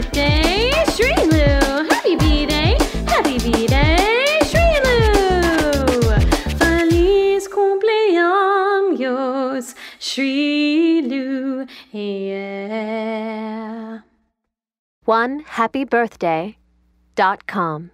birthday, Shreelu! Happy birthday, Happy B-Day, Shreelu! Feliz cumpleaños, Shreelu! Yeah! One happy birthday dot com.